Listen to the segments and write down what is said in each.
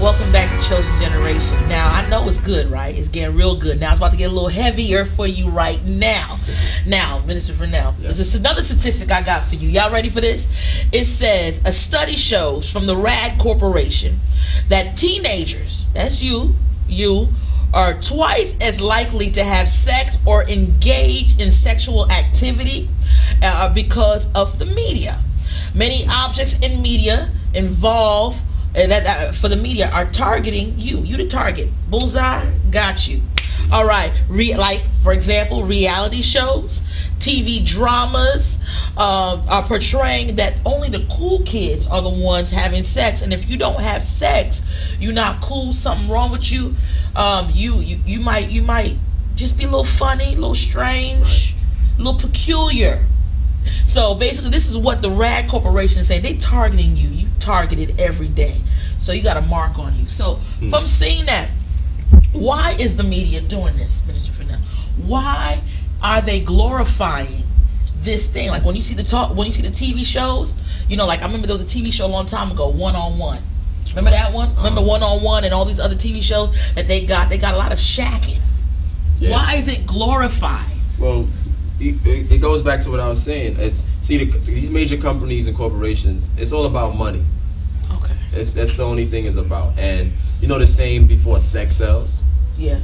Welcome back to Chosen Generation. Now, I know it's good, right? It's getting real good. Now, it's about to get a little heavier for you right now. Now, Minister Vernel, Yeah. this is another statistic I got for you. Y'all ready for this? It says a study shows from the RAND Corporation that teenagers, that's you, you, are twice as likely to have sex or engage in sexual activity uh, because of the media. Many objects in media involve and that, that for the media are targeting you. You the target. Bullseye, got you. All right, Re, like for example, reality shows, TV dramas um, are portraying that only the cool kids are the ones having sex, and if you don't have sex, you're not cool. Something wrong with you. Um, you you you might you might just be a little funny, a little strange, a little peculiar. So basically, this is what the RAND Corporation is saying. They targeting you. You targeted every day. So you got a mark on you. So hmm. from seeing that, why is the media doing this, Minister Vernel? Why are they glorifying this thing? Like when you see the talk, when you see the TV shows, you know, like I remember there was a TV show a long time ago, One on One. Remember that one? Uh-huh. Remember One on One and all these other TV shows that they got? They got a lot of shacking. Why is it glorified? Well, goes back to what I was saying. It's see the, these major companies and corporations. It's all about money. Okay. It's that's the only thing is about. And you know the same before sex sells. Yeah.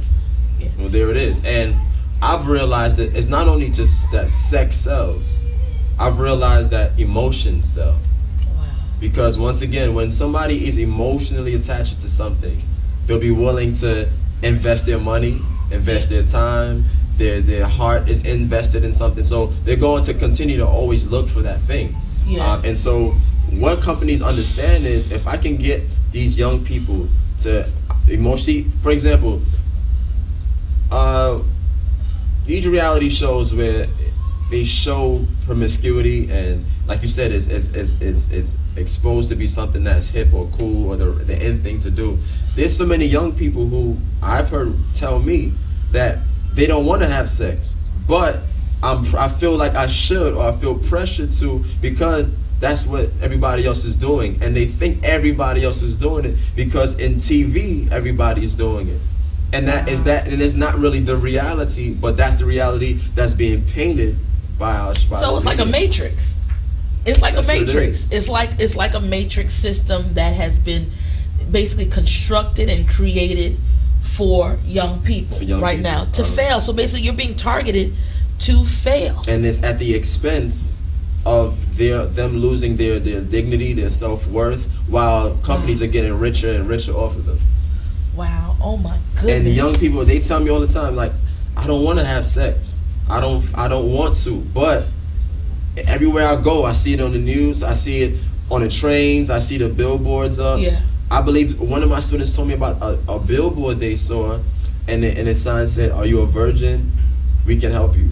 Well, there it is. And I've realized that it's not only just that sex sells. I've realized that emotions sell. Wow. Because once again, when somebody is emotionally attached to something, they'll be willing to invest their money, invest their time, their their heart is invested in something. So they're going to continue to always look for that thing. Yeah. Um, and so what companies understand is if I can get these young people to emotionally, for example, uh, these reality shows where they show promiscuity and like you said it's, it's, it's, it's, it's exposed to be something that's hip or cool or the, the end thing to do there's so many young people who i've heard tell me that they don't want to have sex but I'm, i feel like i should or i feel pressured to because that's what everybody else is doing and they think everybody else is doing it because in tv everybody is doing it and that is that and it's not really the reality but that's the reality that's being painted by our by So it's like a matrix. It's like That's a what it matrix. It's like it's like a matrix system that has been basically constructed and created for young people For young right people. now to Um, fail. So basically, you're being targeted to fail. and it's at the expense of their them losing their their dignity their self-worth while companies are getting richer and richer off of them Wow. Oh my goodness. and the young people they tell me all the time like i don't want to have sex i don't i don't want to but everywhere i go i see it on the news i see it on the trains i see the billboards up Yeah. I believe one of my students told me about a, a billboard they saw and the, and the sign said are you a virgin we can help you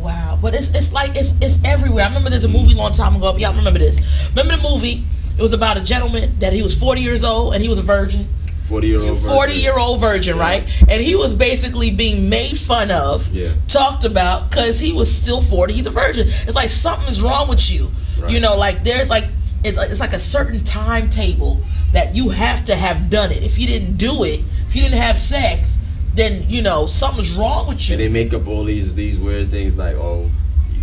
Wow, but it's it's like it's it's everywhere. I remember there's a movie a long time ago. Y'all remember this? Remember the movie? It was about a gentleman that he was 40 years old and he was a virgin. 40 year old 40 year old virgin, Yeah. right? And he was basically being made fun of, Yeah. talked about, because he was still 40. He's a virgin. It's like something's wrong with you. Right. You know, like there's like, it, it's like a certain timetable that you have to have done it. If you didn't do it, if you didn't have sex, then, you know, something's wrong with you. and they make up all these these weird things like oh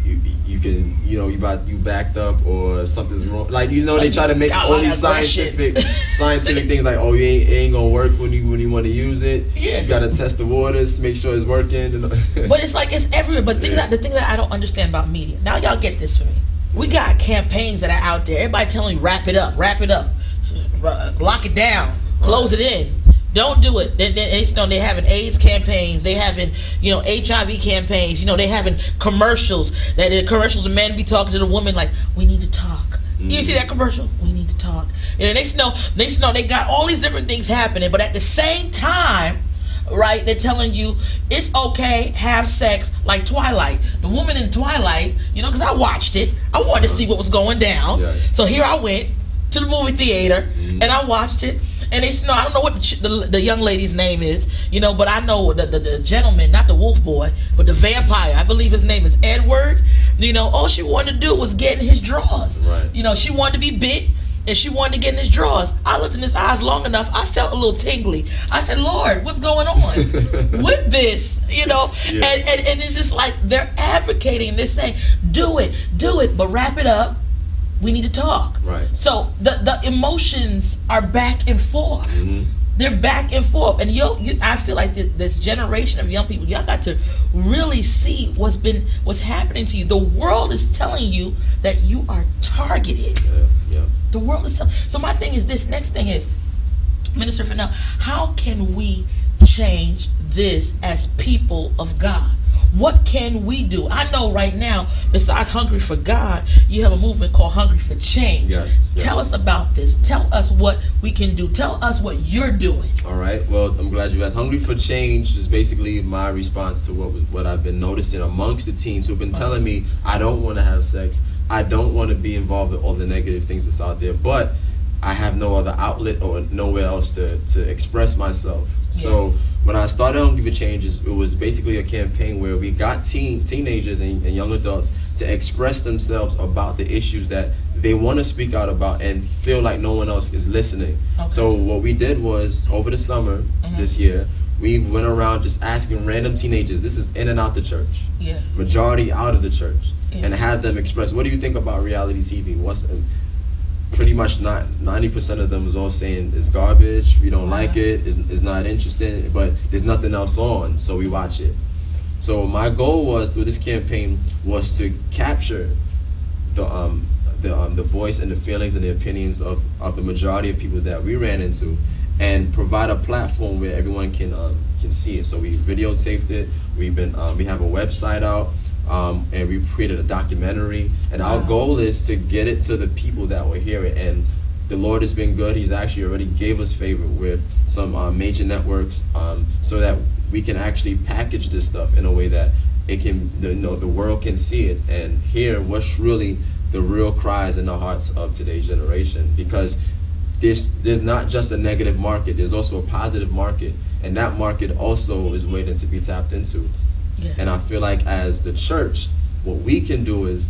you, you can you know you about you backed up or something's wrong like you know they try to make all these scientific scientific things like oh you ain't, it ain't gonna work when you when you want to use it Yeah. you gotta test the waters make sure it's working But it's like, it's everywhere. But the thing Yeah. that, the thing that I don't understand about media, now y'all get this for me. We got campaigns that are out there. Everybody telling you, wrap it up, wrap it up, lock it down, close it in. Don't do it. They, they, they, you know, they having AIDS campaigns. They having, you know, HIV campaigns. You know, they having commercials. That the commercials, the men be talking to the woman like, "We need to talk." You see that commercial? We need to talk. And they know, they know they got all these different things happening, but at the same time, right? They're telling you it's okay, have sex like Twilight. The woman in Twilight, you know, because I watched it. I wanted to see what was going down. Yeah. So here I went to the movie theater and I watched it. And they, you know, I don't know what the, the, the young lady's name is, you know, but I know the, the, the gentleman, not the wolf boy, but the vampire. I believe his name is Edward. You know, all she wanted to do was get in his drawers. Right. You know, she wanted to be bit. and she wanted to get in his drawers. I looked in his eyes long enough. I felt a little tingly. I said, Lord, what's going on with this? You know, yeah. and, and, and it's just like they're advocating, they're saying, do it, do it, but wrap it up. We need to talk. Right. So the, the emotions are back and forth. Mm-hmm they're back and forth, and yo, you, I feel like this, this, generation of young people, y'all got to really see what's been what's happening to you. The world is telling you that you are targeted. Yeah, yeah. The world is so. My thing is this. Next thing is, Minister Vernel, how can we change this as people of God? What can we do? I know right now, besides Hungry for God, you have a movement called Hungry for Change. Yes, yes. Tell us about this. Tell us what we can do. Tell us what you're doing. All right. Well, I'm glad you asked. Hungry for Change is basically my response to what what I've been noticing amongst the teens who've been telling me I don't want to have sex. I don't want to be involved in all the negative things that's out there, but I have no other outlet or nowhere else to, to express myself. Yeah. So when I started Hungry for Changes, it was basically a campaign where we got teen teenagers and, and young adults to express themselves about the issues that they want to speak out about and feel like no one else is listening. Okay. So what we did was over the summer mm-hmm. this year, we went around just asking random teenagers. This is in and out the church. Yeah. Majority out of the church, yeah. and had them express, "What do you think about reality TV? What's pretty much not 90% of them was all saying it's garbage we don't like it it's, it's not interesting but there's nothing else on so we watch it. So my goal was through this campaign was to capture the um the um, the voice and the feelings and the opinions of, of the majority of people that we ran into and provide a platform where everyone can um, can see it. So we videotaped it we've been um, we have a website out um, and we created a documentary. And wow. our goal is to get it to the people that will hear it. And the Lord has been good. He's actually already gave us favor with some uh, major networks, um, so that we can actually package this stuff in a way that it can, the, you know, the world can see it and hear what's really the real cries in the hearts of today's generation. Because there's there's not just a negative market. There's also a positive market, and that market also is waiting to be tapped into. Yeah. And I feel like as the church, what we can do is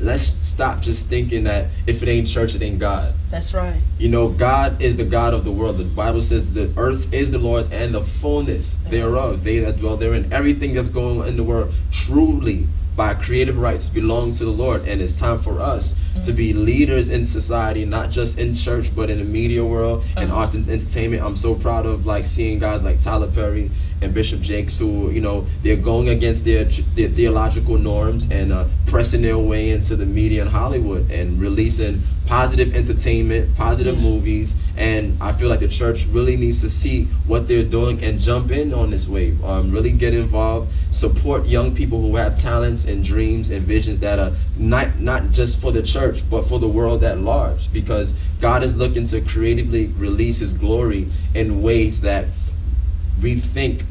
let's stop just thinking that if it ain't church, it ain't God. That's right. You know, God is the God of the world. The Bible says the earth is the Lord's and the fullness thereof. They that dwell therein. Everything that's going on in the world truly by creative rights belong to the Lord. And it's time for us mm-hmm. to be leaders in society, not just in church, but in the media world uh-huh. and arts and entertainment. I'm so proud of like seeing guys like Tyler Perry and Bishop Jakes who, you know, they're going against their, their theological norms and uh, pressing their way into the media in Hollywood and releasing positive entertainment, positive movies, and I feel like the church really needs to see what they're doing and jump in on this wave. Um, really get involved, support young people who have talents and dreams and visions that are not not just for the church but for the world at large. Because God is looking to creatively release His glory in ways that we think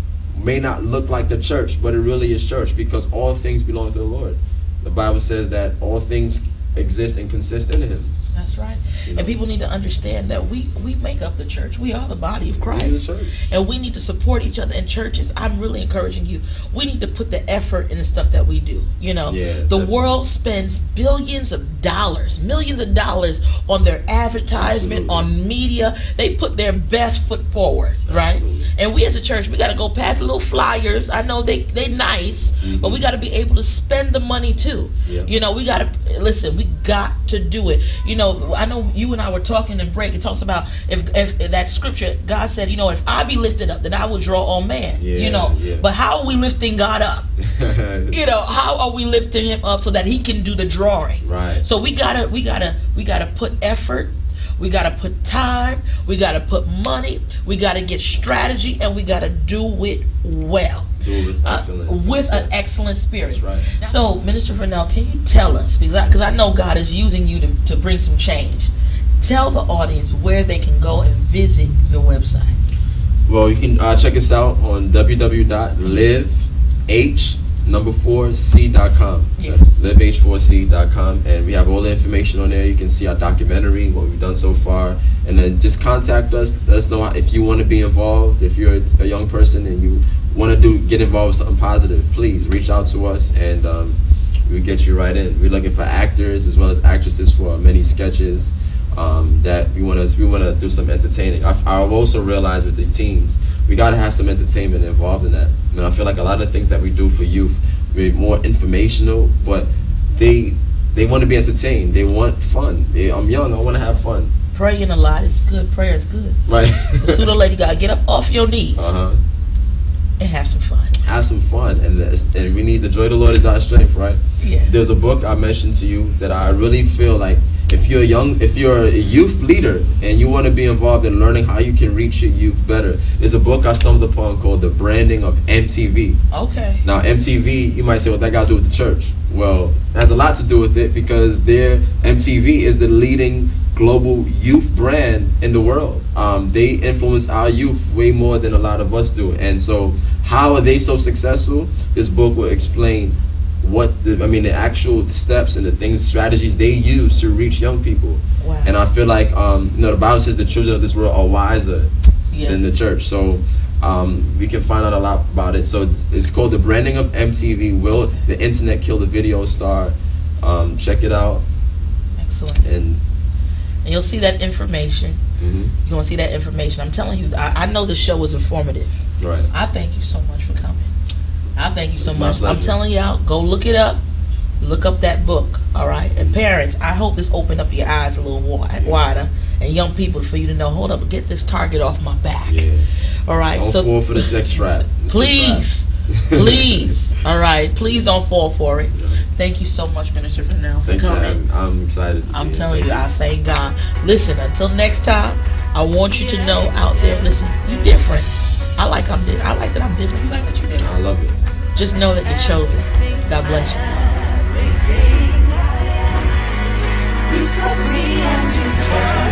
may not look like the church, but it really is church because all things belong to the Lord. The Bible says that all things exist and consist in Him. That's right. You know? And people need to understand that we we make up the church. We are the body of Christ. And we need to support each other in churches. I'm really encouraging you. We need to put the effort in the stuff that we do. You know, yeah, the definitely. world spends billions of dollars, millions of dollars on their advertisement, Absolutely. on media. They put their best foot forward, right? And we as a church, we got to go past little flyers. I know they they nice, mm-hmm. but we got to be able to spend the money too. Yeah. You know, we got to listen. We got to do it. You know, I know you and I were talking in break. It talks about if, if, that scripture, God said, you know, if I be lifted up, then I will draw all men. Yeah, you know, yeah. but how are we lifting God up? you know, how are we lifting Him up so that He can do the drawing? Right. So we gotta, we gotta, we gotta put effort we got to put time, we got to put money, we got to get strategy, and we got to do it well. Do it with, uh, with an excellent spirit. Right. So, Minister Vernel, can you tell us, because I, cause I know God is using you to, to bring some change, tell the audience where they can go and visit your website. Well, you can uh, check us out on www.liveh number four c.com. Yes. liveh4c.com. And we have all the information on there. You can see our documentary, what we've done so far. And then just contact us. Let us know if you want to be involved. If you're a young person and you want to do get involved with something positive, please reach out to us and um, we'll get you right in. We're looking for actors as well as actresses for many sketches. Um, that we want to we want to do some entertaining. I, I've also realized with the teens, we got to have some entertainment involved in that. I mean, I feel like a lot of things that we do for youth, we're more informational, but they they want to be entertained. They want fun. They, I'm young. I want to have fun. Praying a lot is good. Prayer is good. Right. Sooner or later, you gotta get up off your knees uh huh. And have some fun. Have some fun, and and we need the joy of the Lord is our strength, right? Yeah. There's a book I mentioned to you that I really feel like if you're young, if you're a youth leader and you want to be involved in learning how you can reach your youth better, there's a book I stumbled upon called The Branding of MTV. Okay. Now, MTV, you might say, what that got to do with the church? Well, has a lot to do with it because their MTV is the leading global youth brand in the world. Um, they influence our youth way more than a lot of us do. And so, how are they so successful? This book will explain what the, I mean, the actual steps and the things, strategies they use to reach young people. Wow. And I feel like, um, you know, the Bible says the children of this world are wiser Yeah. in the church. So um, we can find out a lot about it. So it's called the branding of MTV. Will the internet kill the video star? Um, check it out Excellent. and And you'll see that information. mhm, You're gonna see that information. I'm telling you, I, I know the show was informative. right. I thank you so much for coming. I thank you so It's much. I'm telling y'all, go look it up. Look up that book, all right? And parents, I hope this opened up your eyes a little wi- wider and young people for you to know, hold up, get this target off my back. Yeah. All right. Don't so, fall for the sex trap. Please. please. All right. Please don't fall for it. Thank you so much, Minister Vernel, for Thanks coming. For I'm excited. I'm telling here. you, I thank God. Listen, until next time, I want you to know out there, listen, you different. I like I'm different. I like that I'm different. You like that you're different. I love it. Just know that you're chosen. God bless you. You took me and you